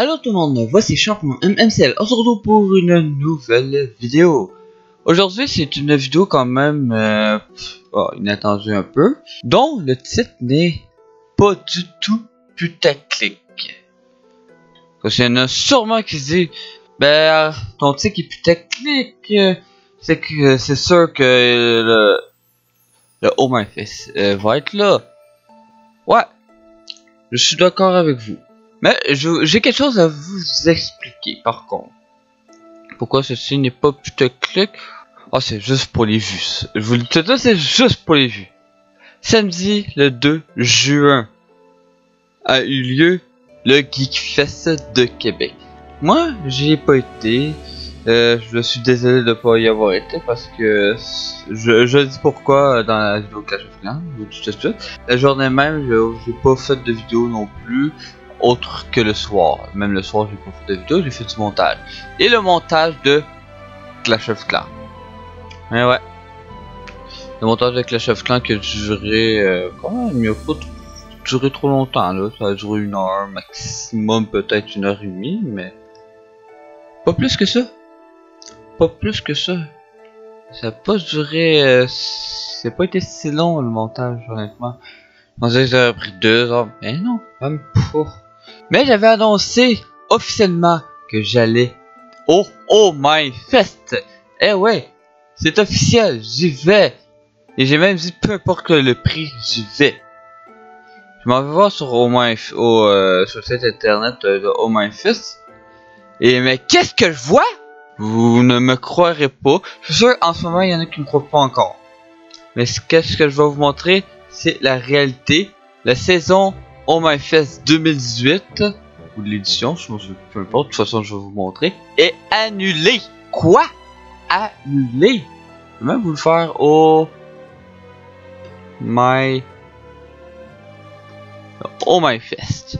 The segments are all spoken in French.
Allô tout le monde, voici Champion MMCL, on se retrouve pour une nouvelle vidéo. Aujourd'hui c'est une vidéo quand même euh, oh, inattendue un peu, dont le titre n'est pas du tout putaclic. Parce qu'il y en a sûrement qui se disent, ben ton titre est putaclic, c'est que c'est sûr que le, le Face euh, va être là. Ouais, je suis d'accord avec vous. Mais j'ai quelque chose à vous expliquer par contre. Pourquoi ceci n'est pas putaclic? Oh c'est juste pour les vues. Je vous le dis, c'est juste pour les vues. Samedi le 2 juin a eu lieu le Geekfest de Québec. Moi, j'y ai pas été. Euh, je suis désolé de pas y avoir été parce que je, dis pourquoi dans la vidéo Clash of Clans, je vous dis tout. La journée même, j'ai pas fait de vidéo non plus autre que le soir. Même le soir, j'ai pas fait de vidéo, j'ai fait du montage. Et le montage de Clash of Clans. Mais ouais. Le montage de Clash of Clans qui a duré euh, quand même, il a pas duré trop longtemps là. Ça a duré une heure, maximum peut-être une heure et demie, mais pas plus que ça. Pas plus que ça. Ça a pas duré. Euh, c'est pas été si long le montage, honnêtement. Je pensais que ça aurait pris deux heures. Mais non, même pas. Mais j'avais annoncé officiellement que j'allais au Oh My Fest. Eh ouais, c'est officiel, j'y vais. Et j'ai même dit peu importe le prix, j'y vais. Je m'en vais voir sur Oh My, au, euh, sur le site internet de Oh My Fest. Et mais qu'est-ce que je vois? Vous ne me croirez pas. Je suis sûr en ce moment il y en a qui ne croient pas encore. Mais qu'est-ce que je vais vous montrer C'est la réalité. La saison Oh My Fest 2018, ou de l'édition, je pense peu importe, de toute façon je vais vous montrer, est annulé. Quoi? Annulé? Je vais même vous le faire? Au My Oh My Fest.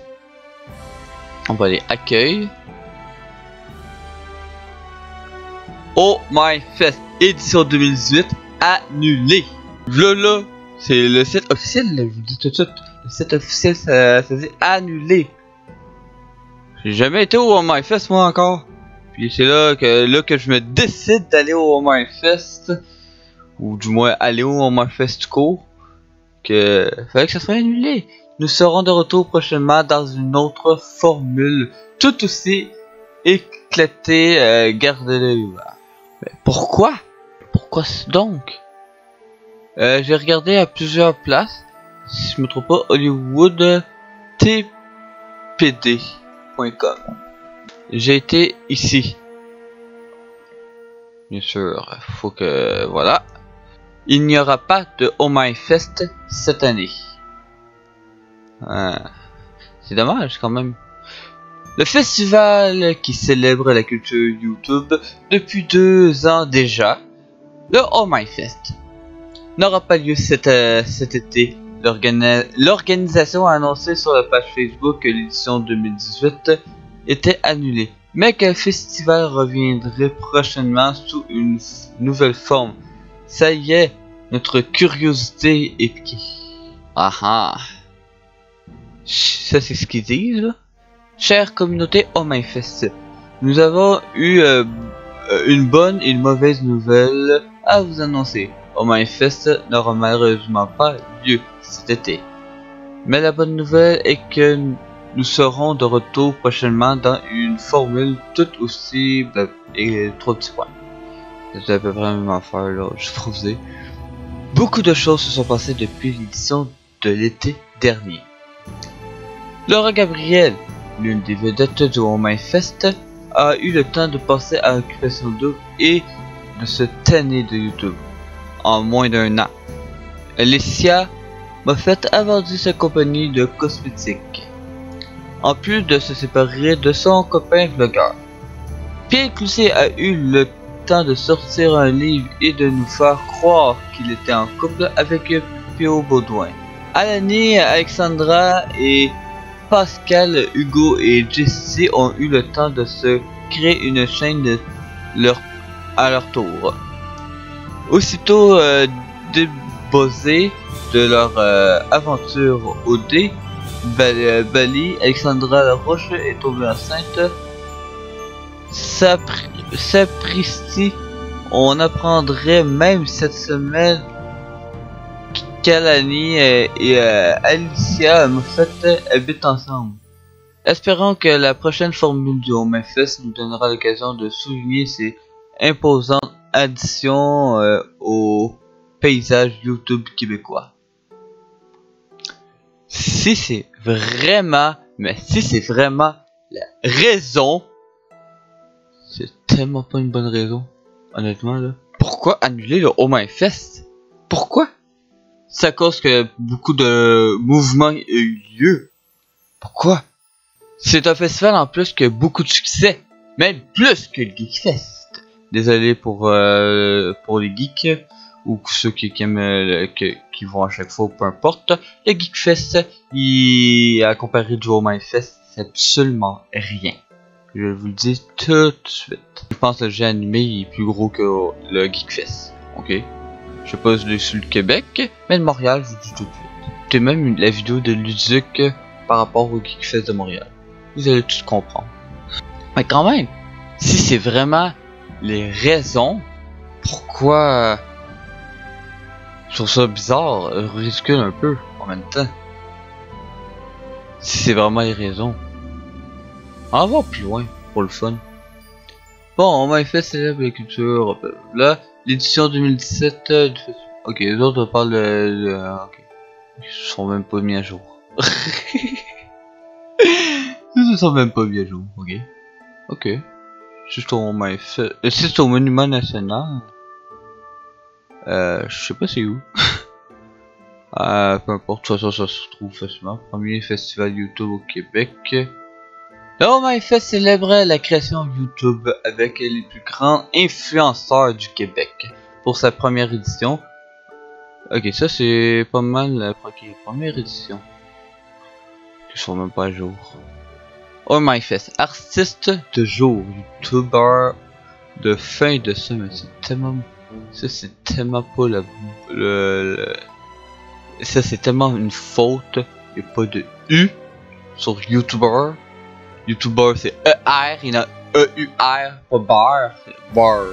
On va aller accueil. Oh My Fest édition 2018 annulé. Le là, c'est le site officiel, je vous dis tout de suite le site officiel, ça, dit annulé. J'ai jamais été au My Fest moi encore. Puis c'est là que là que je me décide d'aller au My Fest. Ou du moins aller au My Fest court. Que fallait que ça soit annulé. Nous serons de retour prochainement dans une autre formule tout aussi éclatée. Euh, Gardez-le Mais pourquoi? Pourquoi donc? Euh, J'ai regardé à plusieurs places si je me trompe pas, hollywoodtpd.com. J'ai été ici. Bien sûr, faut que... Voilà. Il n'y aura pas de Oh My Fest cette année. Ah. C'est dommage quand même. Le festival qui célèbre la culture YouTube depuis deux ans déjà, le Oh My Fest, n'aura pas lieu cet, euh, été L'organisation a annoncé sur la page Facebook que l'édition 2018 était annulée, mais le festival reviendrait prochainement sous une nouvelle forme. Ça y est, notre curiosité est piquée. Ah ah. Ça c'est ce qu'ils disent. Chère communauté Fest, nous avons eu euh, une bonne et une mauvaise nouvelle à vous annoncer. Fest n'aura malheureusement pas lieu cet été. Mais la bonne nouvelle est que nous serons de retour prochainement dans une formule tout aussi et trop petits points. C'est à peu je trouve. Beaucoup de choses se sont passées depuis l'édition de l'été dernier. Laura Gabriel, l'une des vedettes du Fest, a eu le temps de passer à l'occupation d'eau et de se tanner de YouTube en moins d'un an. Alicia Moffett a vendu sa compagnie de cosmétiques, en plus de se séparer de son copain vlogueur. Pierre Cloutier a eu le temps de sortir un livre et de nous faire croire qu'il était en couple avec Pio Baudouin. Alani, Alexandra et Pascal, Hugo et Jessie ont eu le temps de se créer une chaîne à leur tour. Aussitôt euh, de leur euh, aventure au dé, Bali, Bali, Alexandra Laroche est tombée enceinte. Sapri- Sapristi, on apprendrait même cette semaine qu'Alani et, euh, Alicia Moffett habitent ensemble. Espérons que la prochaine formule du Home nous donnera l'occasion de souligner ces imposantes additions euh, au paysage YouTube québécois. Si c'est vraiment, mais si c'est vraiment la raison, c'est tellement pas une bonne raison, honnêtement là. Pourquoi annuler le Home Fest? Pourquoi? C'est à cause que beaucoup de mouvements ont eu lieu. Pourquoi? C'est un festival en plus qui a beaucoup de succès, même plus que le Geekfest. Désolé pour euh, pour les geeks ou ceux qui, aiment euh, le- qui vont à chaque fois, peu importe. Le Geekfest, il, à comparer du Home Fest, c'est absolument rien. Je vous le dis tout de suite. Je pense que le jeu animé est plus gros que le Geekfest. Ok? Je sais pas si le Québec, mais de Montréal, je vous dis tout de suite. C'est même la vidéo de Luduc par rapport au Geekfest de Montréal. Vous allez tout comprendre. Mais quand même, si c'est vraiment les raisons pourquoi je trouve ça bizarre, ridicule un peu en même temps. Si c'est vraiment les raisons. On va plus loin pour le fun. Bon, on m'a fait célèbre la culture. Là, l'édition 2017 euh. Ok, les autres parlent de. de- ok. Ils sont même pas mis à jour. Ils se sont même pas mis à jour, ok. Ok. Euh, C'est au monument national. Euh, je sais pas c'est où. euh, peu importe, ça se trouve facilement. Premier festival YouTube au Québec. Le Oh My Fest célèbre la création YouTube avec les plus grands influenceurs du Québec pour sa première édition. Ok, ça c'est pas mal la première édition. Qui sont même pas à jour. Oh My Fest, artiste de jour, YouTuber de fin de semaine. C'est tellement ça, c'est tellement pas le, le, Ça, c'est tellement une faute. Il n'y a pas de U sur YouTuber. YouTuber, c'est ER. Il y en a E-U-R, pas bar. Bar.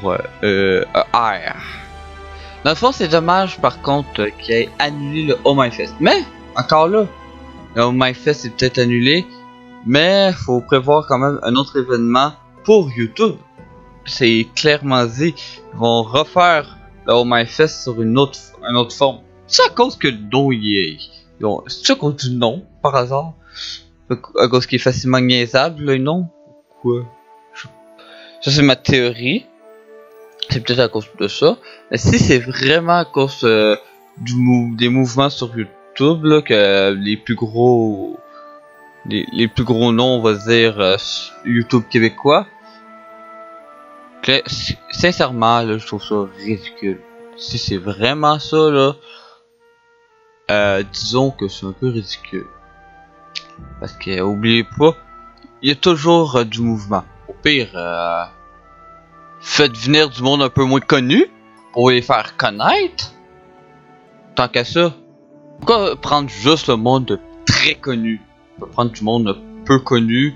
Pour euh, euh, ER. Dans le fond, c'est dommage par contre qu'il ait annulé le Oh My Fest. Mais, encore là, le Oh My Fest est peut-être annulé. Mais, faut prévoir quand même un autre événement pour YouTube c'est clairement dit, ils vont refaire le Oh My sur une autre, une autre forme. C'est à cause que le nom il est. C'est à cause du nom, par hasard? À cause qu'il est facilement niaisable, le nom? Quoi? Ça, c'est ma théorie. C'est peut-être à cause de ça. Mais si c'est vraiment à cause euh, des mouvements sur YouTube, que les plus gros. Les, plus gros noms, on va dire, euh, YouTube québécois, sincèrement, là, je trouve ça ridicule. Si c'est vraiment ça, là, euh, disons que c'est un peu ridicule. Parce que, oubliez pas, il y a toujours euh, du mouvement. Au pire, euh, faites venir du monde un peu moins connu pour les faire connaître. Tant qu'à ça, pourquoi prendre juste le monde très connu? Peut prendre du monde peu connu,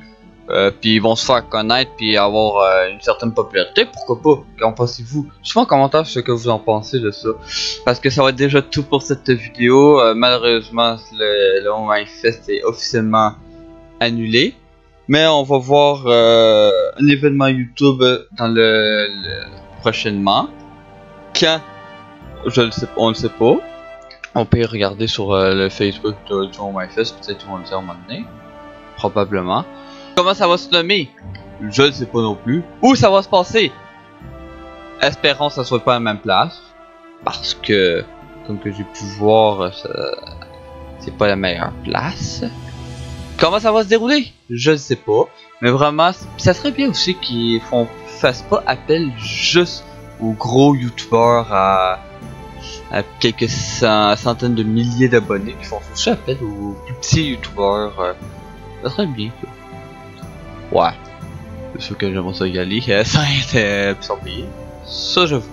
euh, puis ils vont se faire connaître puis avoir euh, une certaine popularité, pourquoi pas? Qu'en pensez-vous? Dites-moi en commentaire ce que vous en pensez de ça. Parce que ça va être déjà tout pour cette vidéo. Euh, malheureusement, le, le Fest est officiellement annulé. Mais on va voir un événement YouTube dans le, prochainement. Quand? Je le sais, on le sait pas. On peut regarder sur euh, le Facebook de, du Home Fest, peut-être vont le dire à un moment donné. Probablement. Comment ça va se nommer? Je ne sais pas non plus. Où ça va se passer? Espérons que ça soit pas la même place. Parce que, comme que j'ai pu voir, ça- c'est pas la meilleure place. Comment ça va se dérouler? Je ne sais pas. Mais vraiment, ça serait bien aussi qu'ils font fassent pas appel juste aux gros youtubeurs à, quelques cent- centaines de milliers d'abonnés qui font aussi appel aux plus petits youtubeurs. euh, ça serait bien. Ouais. C'est sûr que j'aimerais ça y aller euh, sans être euh, payer. Ça, j'avoue.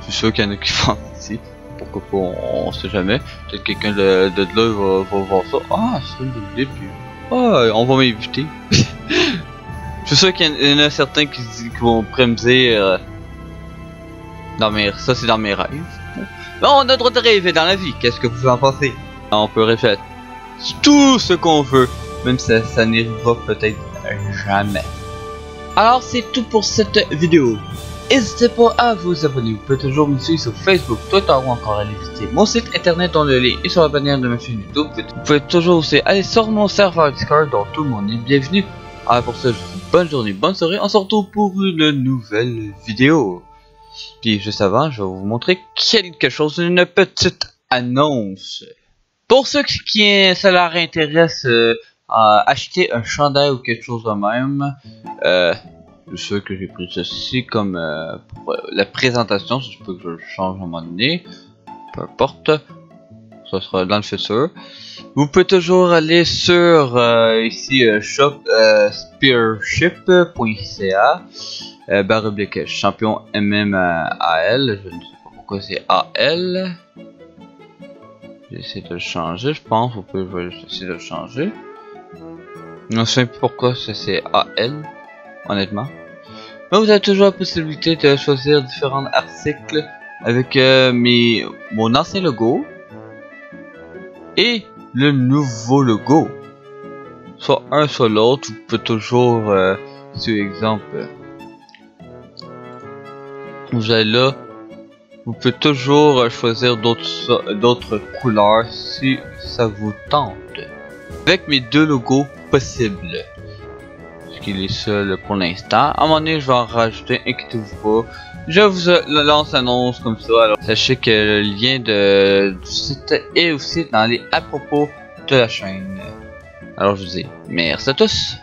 Je suis sûr qu'il y en a qui font ici. Pour pourquoi pas, on, sait jamais. Peut-être quelqu'un de, de, là va, voir ça. Ah, c'est le début. Ah, on va m'inviter. Je suis sûr qu'il y en a certains qui, vont me dire... Euh, dans mes, ça c'est dans mes rêves. Bon, on a droit de rêver dans la vie, qu'est-ce que vous en pensez? On peut rêver tout ce qu'on veut, même si ça, n'arrivera peut-être jamais. Alors c'est tout pour cette vidéo. N'hésitez pas à vous abonner, vous pouvez toujours me suivre sur Facebook, Twitter ou encore aller visiter mon site internet dont le lien est sur la bannière de ma chaîne YouTube. Vous pouvez toujours aussi aller sur mon serveur Discord dont tout le monde est bienvenu. Alors pour ça, je vous dis bonne journée, bonne soirée, on se retrouve pour une nouvelle vidéo. Puis juste avant, je vais vous montrer quelque chose, une petite annonce. Pour ceux qui ça leur intéresse euh, à acheter un chandail ou quelque chose de même, euh, je sais que j'ai pris ceci comme euh, pour la présentation, je peux que je change à un moment donné, peu importe, ça sera dans le futur. Vous pouvez toujours aller sur ici shop spearship.ca euh, barre oblique champion MMAL, je ne sais pas pourquoi c'est AL. J'essaie de le changer, je pense, vous pouvez essayer de le changer. Je ne sais plus pourquoi c'est AL, honnêtement. Mais vous avez toujours la possibilité de choisir différents articles avec euh, mes, mon ancien logo et le nouveau logo. Soit un, soit l'autre, vous pouvez toujours, euh, si exemple, vous allez là, vous pouvez toujours choisir d'autres couleurs si ça vous tente. Avec mes deux logos possibles. Ce qui est seul pour l'instant. À un moment donné, je vais en rajouter, inquiétez-vous pas. Je vous lance l'annonce comme ça. Alors, sachez que le lien du site est aussi dans les à propos de la chaîne. Alors je vous dis merci à tous.